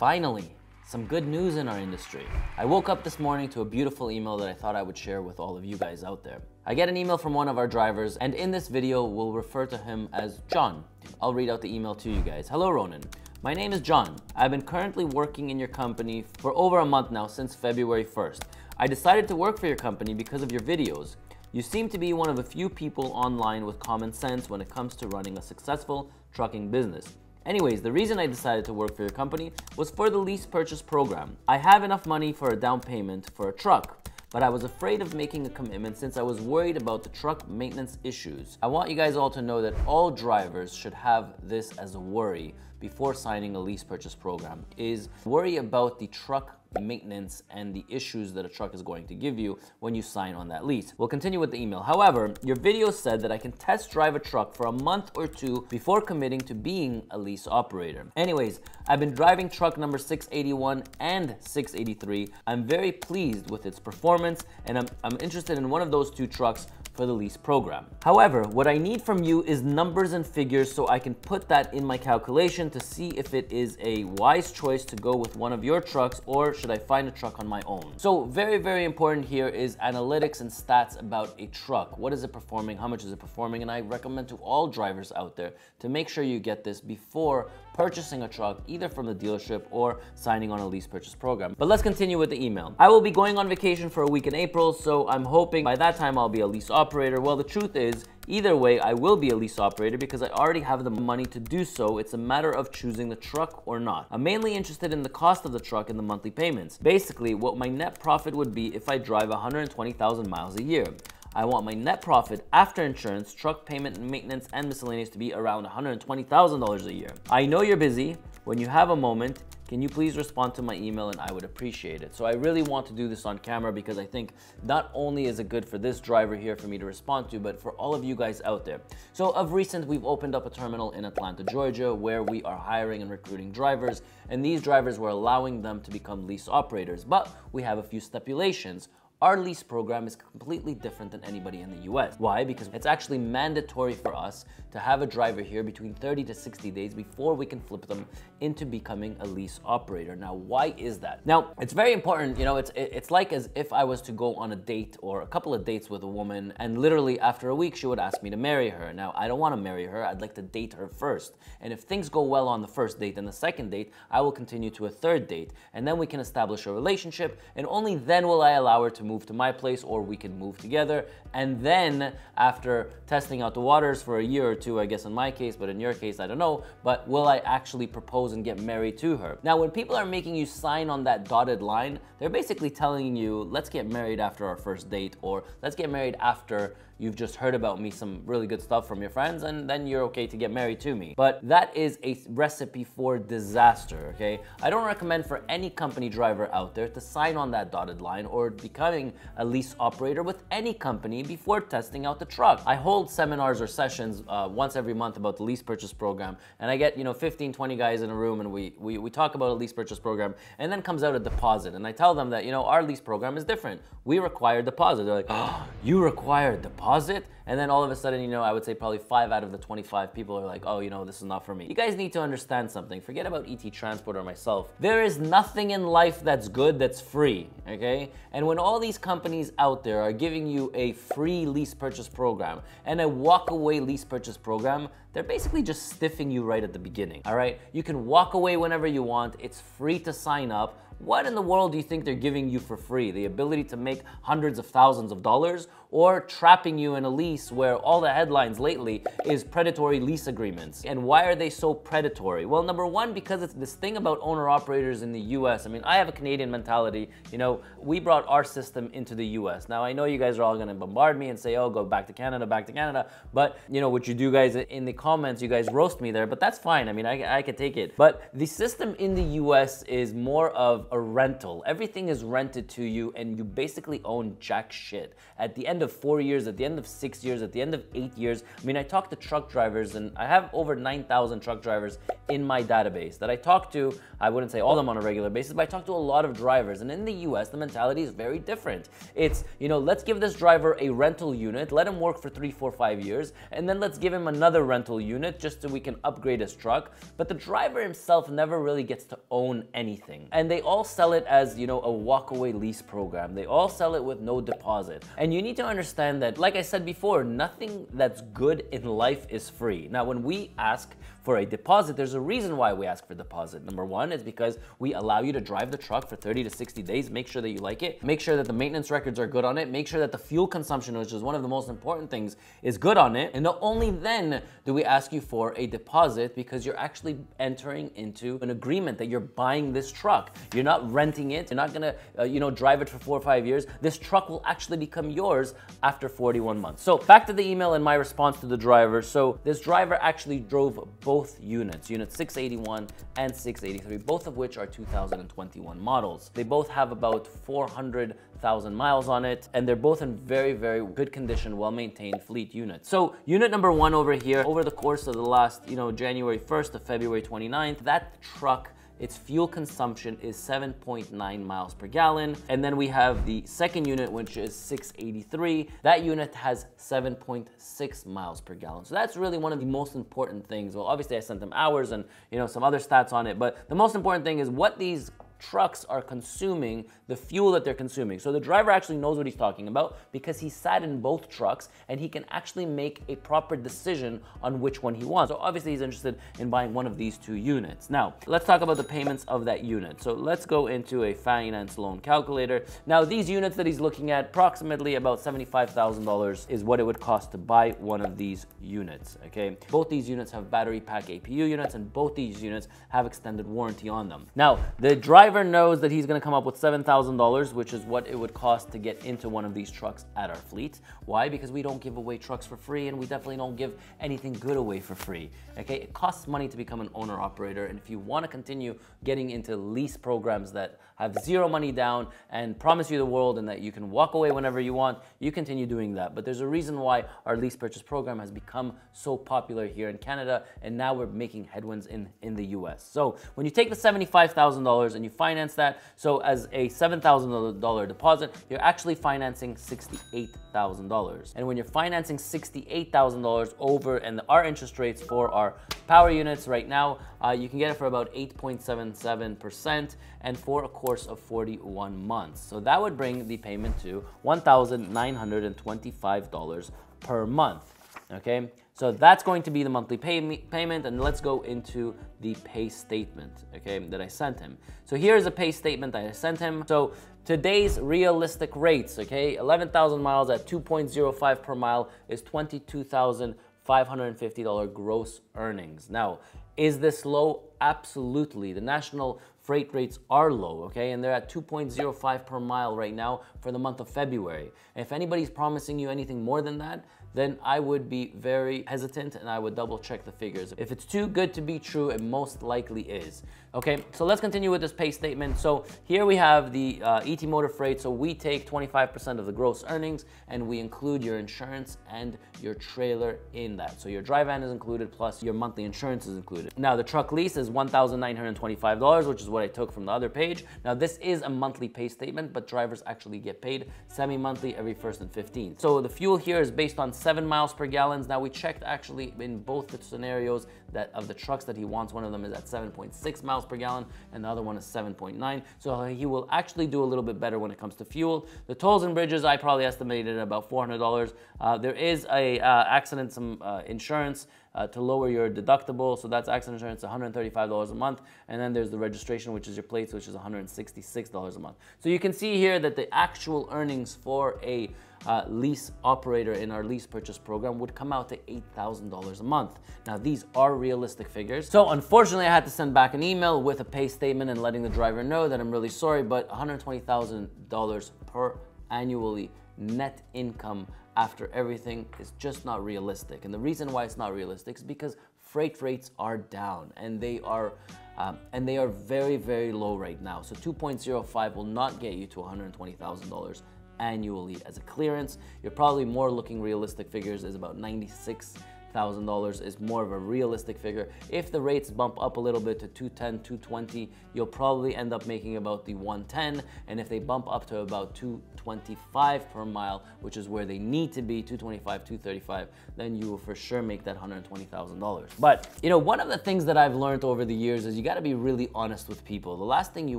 Finally, some good news in our industry. I woke up this morning to a beautiful email that I thought I would share with all of you guys out there. I get an email from one of our drivers, and in this video, we'll refer to him as John. I'll read out the email to you guys. Hello, Ronen. My name is John. I've been currently working in your company for over a month now, since February 1st. I decided to work for your company because of your videos. You seem to be one of a few people online with common sense when it comes to running a successful trucking business. Anyways, the reason I decided to work for your company was for the lease purchase program. I have enough money for a down payment for a truck, but I was afraid of making a commitment since I was worried about the truck maintenance issues. I want you guys all to know that all drivers should have this as a worry before signing a lease purchase program is worry about the truck maintenance and the issues that a truck is going to give you when you sign on that lease. We'll continue with the email. However, your video said that I can test drive a truck for a month or two before committing to being a lease operator. Anyways, I've been driving truck number 681 and 683. I'm very pleased with its performance and I'm, I'm interested in one of those two trucks for the lease program. However, what I need from you is numbers and figures so I can put that in my calculation to see if it is a wise choice to go with one of your trucks or should I find a truck on my own? So very, very important here is analytics and stats about a truck. What is it performing? How much is it performing? And I recommend to all drivers out there to make sure you get this before purchasing a truck either from the dealership or signing on a lease purchase program. But let's continue with the email. I will be going on vacation for a week in April, so I'm hoping by that time I'll be a lease operator. Well, the truth is, Either way, I will be a lease operator because I already have the money to do so. It's a matter of choosing the truck or not. I'm mainly interested in the cost of the truck and the monthly payments. Basically, what my net profit would be if I drive 120,000 miles a year. I want my net profit after insurance, truck payment, maintenance, and miscellaneous to be around $120,000 a year. I know you're busy. When you have a moment, can you please respond to my email and I would appreciate it. So I really want to do this on camera because I think not only is it good for this driver here for me to respond to, but for all of you guys out there. So of recent, we've opened up a terminal in Atlanta, Georgia, where we are hiring and recruiting drivers, and these drivers, we're allowing them to become lease operators, but we have a few stipulations. Our lease program is completely different than anybody in the US. Why? Because it's actually mandatory for us to have a driver here between 30 to 60 days before we can flip them into becoming a lease operator. Now, why is that? Now, it's very important, you know, it's it's like as if I was to go on a date or a couple of dates with a woman and literally after a week she would ask me to marry her. Now, I don't want to marry her. I'd like to date her first. And if things go well on the first date and the second date, I will continue to a third date and then we can establish a relationship and only then will I allow her to move to my place or we can move together. And then after testing out the waters for a year or two, I guess in my case, but in your case, I don't know, but will I actually propose and get married to her? Now, when people are making you sign on that dotted line, they're basically telling you, let's get married after our first date or let's get married after you've just heard about me some really good stuff from your friends and then you're okay to get married to me. But that is a recipe for disaster, okay? I don't recommend for any company driver out there to sign on that dotted line or becoming a lease operator with any company before testing out the truck. I hold seminars or sessions uh, once every month about the lease purchase program and I get, you know, 15, 20 guys in a room and we, we, we talk about a lease purchase program and then comes out a deposit and I tell them that, you know, our lease program is different. We require deposit. They're like, oh, you require deposit? And then all of a sudden, you know, I would say probably five out of the 25 people are like, oh, you know, this is not for me. You guys need to understand something. Forget about ET Transport or myself. There is nothing in life that's good that's free, okay? And when all these companies out there are giving you a free lease purchase program and a walk away lease purchase program, they're basically just stiffing you right at the beginning, all right? You can walk away whenever you want. It's free to sign up. What in the world do you think they're giving you for free? The ability to make hundreds of thousands of dollars or trapping you in a lease where all the headlines lately is predatory lease agreements. And why are they so predatory? Well, number one, because it's this thing about owner operators in the US. I mean, I have a Canadian mentality. You know, we brought our system into the US. Now, I know you guys are all gonna bombard me and say, oh, go back to Canada, back to Canada. But, you know, what you do guys in the comments, you guys roast me there, but that's fine. I mean, I, I can take it. But the system in the US is more of a rental. Everything is rented to you and you basically own jack shit. At the end of four years, at the end of six years, at the end of eight years. I mean, I talk to truck drivers and I have over 9,000 truck drivers in my database that I talk to. I wouldn't say all of them on a regular basis, but I talk to a lot of drivers. And in the US, the mentality is very different. It's, you know, let's give this driver a rental unit, let him work for three, four, five years, and then let's give him another rental unit just so we can upgrade his truck. But the driver himself never really gets to own anything. And they all sell it as, you know, a walkaway lease program. They all sell it with no deposit. And you need to understand that, like I said before, nothing that's good in life is free. Now, when we ask for a deposit, there's a reason why we ask for deposit. Number one is because we allow you to drive the truck for 30 to 60 days, make sure that you like it, make sure that the maintenance records are good on it, make sure that the fuel consumption, which is one of the most important things, is good on it. And only then do we ask you for a deposit because you're actually entering into an agreement that you're buying this truck. You're not renting it. You're not gonna, uh, you know, drive it for four or five years. This truck will actually become yours after 41 months. So back to the email and my response to the driver. So this driver actually drove both units, unit 681 and 683, both of which are 2021 models. They both have about 400,000 miles on it, and they're both in very, very good condition, well-maintained fleet units. So unit number one over here, over the course of the last, you know, January 1st to February 29th, that truck its fuel consumption is 7.9 miles per gallon. And then we have the second unit, which is 683. That unit has 7.6 miles per gallon. So that's really one of the most important things. Well, obviously I sent them hours and you know some other stats on it, but the most important thing is what these trucks are consuming the fuel that they're consuming. So the driver actually knows what he's talking about because he sat in both trucks and he can actually make a proper decision on which one he wants. So obviously he's interested in buying one of these two units. Now, let's talk about the payments of that unit. So let's go into a finance loan calculator. Now, these units that he's looking at, approximately about $75,000 is what it would cost to buy one of these units, okay? Both these units have battery pack APU units and both these units have extended warranty on them. Now, the driver driver knows that he's gonna come up with $7,000, which is what it would cost to get into one of these trucks at our fleet. Why? Because we don't give away trucks for free and we definitely don't give anything good away for free. Okay, it costs money to become an owner operator. And if you wanna continue getting into lease programs that have zero money down and promise you the world and that you can walk away whenever you want, you continue doing that. But there's a reason why our lease purchase program has become so popular here in Canada and now we're making headwinds in, in the US. So when you take the $75,000 and you finance that. So as a $7,000 deposit, you're actually financing $68,000. And when you're financing $68,000 over, and our interest rates for our power units right now, uh, you can get it for about 8.77% and for a course of 41 months. So that would bring the payment to $1,925 per month. Okay, so that's going to be the monthly pay payment and let's go into the pay statement, okay, that I sent him. So here's a pay statement that I sent him. So today's realistic rates, okay, 11,000 miles at 2.05 per mile is $22,550 gross earnings. Now, is this low? Absolutely. The national freight rates are low, okay? And they're at 2.05 per mile right now for the month of February. if anybody's promising you anything more than that, then I would be very hesitant and I would double check the figures. If it's too good to be true, it most likely is. Okay, so let's continue with this pay statement. So here we have the uh, ET Motor Freight. So we take 25% of the gross earnings and we include your insurance and your trailer in that. So your dry van is included plus your monthly insurance is included. Now the truck lease is $1,925, which is what I took from the other page. Now this is a monthly pay statement, but drivers actually get paid semi-monthly every 1st and 15th. So the fuel here is based on seven miles per gallon. Now we checked actually in both the scenarios that of the trucks that he wants, one of them is at 7.6 miles per gallon and the other one is 7.9. So he will actually do a little bit better when it comes to fuel. The tolls and bridges, I probably estimated at about $400. Uh, there is a uh, accident some uh, insurance uh, to lower your deductible. So that's accident insurance, $135 a month. And then there's the registration, which is your plates, which is $166 a month. So you can see here that the actual earnings for a uh, lease operator in our lease purchase program would come out to $8,000 a month. Now, these are realistic figures. So unfortunately, I had to send back an email with a pay statement and letting the driver know that I'm really sorry, but $120,000 per annually net income after everything is just not realistic. And the reason why it's not realistic is because freight rates are down and they are um, and they are very, very low right now. So 2.05 will not get you to $120,000 annually as a clearance. You're probably more looking realistic figures is about 96 thousand dollars is more of a realistic figure. If the rates bump up a little bit to 210, 220, you'll probably end up making about the 110. And if they bump up to about 225 per mile, which is where they need to be, 225, 235, then you will for sure make that $120,000. But you know, one of the things that I've learned over the years is you got to be really honest with people. The last thing you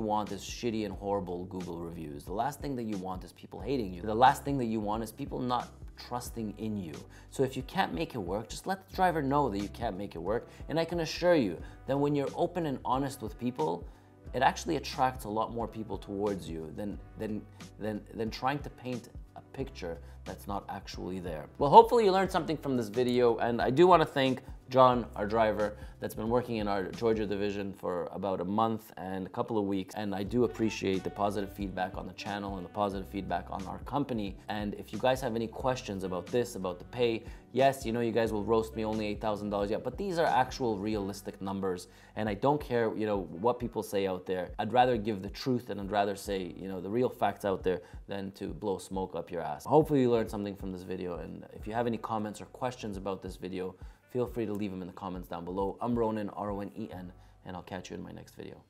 want is shitty and horrible Google reviews. The last thing that you want is people hating you. The last thing that you want is people not trusting in you. So if you can't make it work, just let the driver know that you can't make it work. And I can assure you that when you're open and honest with people, it actually attracts a lot more people towards you than, than, than, than trying to paint a picture that's not actually there. Well, hopefully you learned something from this video, and I do want to thank John, our driver, that's been working in our Georgia division for about a month and a couple of weeks. And I do appreciate the positive feedback on the channel and the positive feedback on our company. And if you guys have any questions about this, about the pay, yes, you know, you guys will roast me only $8,000 yet, but these are actual realistic numbers. And I don't care, you know, what people say out there. I'd rather give the truth and I'd rather say, you know, the real facts out there than to blow smoke up your ass. Hopefully you learned something from this video. And if you have any comments or questions about this video, feel free to leave them in the comments down below. I'm Ronen, R-O-N-E-N, and I'll catch you in my next video.